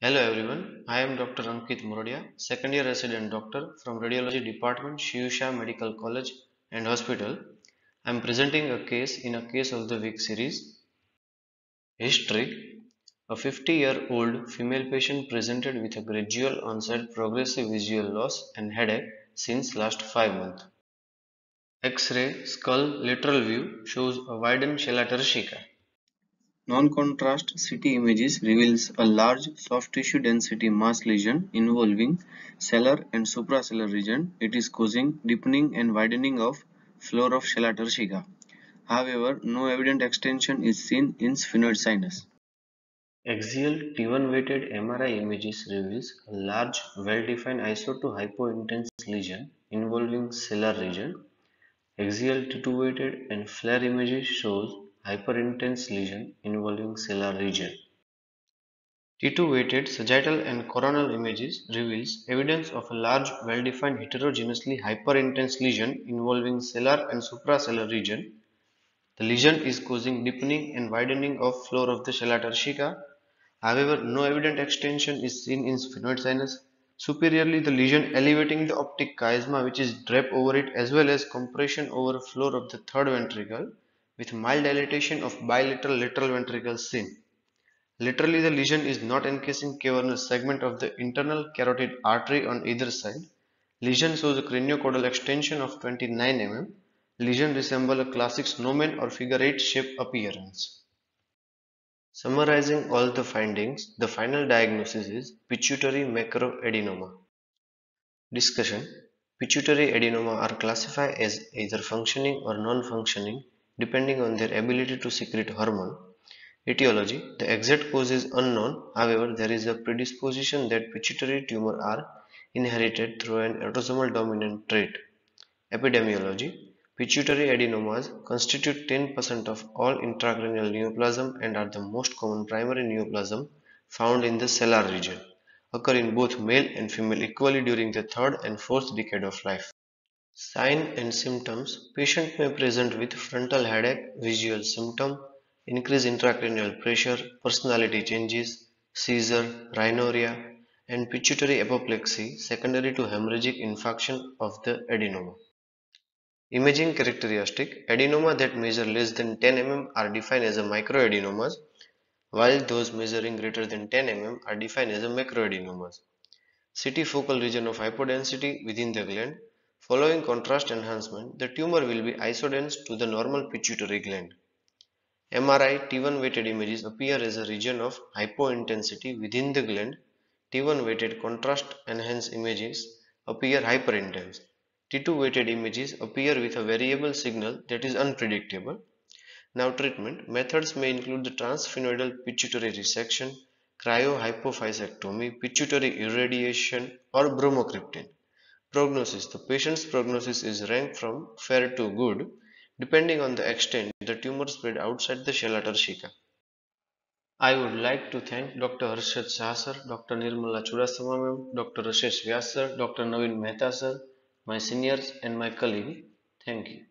Hello everyone, I am Dr. Ankit Moradiya, second year resident doctor from Radiology Department, C. U. Shah Medical College and Hospital. I am presenting a case in a case of the week series. History A 50 year old female patient presented with a gradual onset progressive visual loss and headache since last 5 months. X-ray skull lateral view shows a widened sella turcica Non-contrast CT images reveals a large soft tissue density mass lesion involving sellar and suprasellar region. It is causing deepening and widening of floor of sella turcica However, no evident extension is seen in sphenoid sinus. Axial T1 weighted MRI images reveals a large well-defined iso to hypointense lesion involving sellar region Axial T2-weighted and FLAIR images shows hyperintense lesion involving sellar region. T2-weighted sagittal and coronal images reveals evidence of a large well-defined heterogeneously hyperintense lesion involving sellar and suprasellar region. The lesion is causing deepening and widening of floor of the sella turcica However, no evident extension is seen in sphenoid sinus Superiorly, the lesion elevating the optic chiasma which is draped over it as well as compression over floor of the third ventricle with mild dilatation of bilateral lateral ventricle seen. Laterally, the lesion is not encasing cavernous segment of the internal carotid artery on either side. Lesion shows a craniocaudal extension of 29 mm. Lesion resemble a classic snowman or figure 8 shape appearance. Summarizing all the findings, the final diagnosis is pituitary macroadenoma. Discussion Pituitary adenoma are classified as either functioning or non-functioning depending on their ability to secrete hormone. Etiology The exact cause is unknown, however there is a predisposition that pituitary tumor are inherited through an autosomal dominant trait. Epidemiology Pituitary adenomas constitute 10% of all intracranial neoplasm and are the most common primary neoplasm found in the sellar region, occur in both male and female equally during the third and fourth decade of life. Sign and symptoms Patient may present with frontal headache, visual symptom, increased intracranial pressure, personality changes, seizure, rhinorrhea, and pituitary apoplexy secondary to hemorrhagic infarction of the adenoma. Imaging characteristic Adenoma that measure less than 10 mm are defined as a microadenomas, while those measuring greater than 10 mm are defined as a macroadenomas. CT focal region of hypodensity within the gland. Following contrast enhancement, the tumor will be isodense to the normal pituitary gland. MRI T1 weighted images appear as a region of hypointensity within the gland. T1 weighted contrast enhanced images appear hyperintense. T2 weighted images appear with a variable signal that is unpredictable. Now treatment methods may include the transsphenoidal pituitary resection, cryohypophysectomy, pituitary irradiation or bromocriptine. Prognosis The patient's prognosis is ranked from fair to good depending on the extent the tumor spread outside the sella turcica I would like to thank Dr. Harshad Shah sir, Dr. Nirmala Chudasama Dr. Rashesh sir, Dr. Naveen Mehta sir, my seniors and my colleague. Thank you.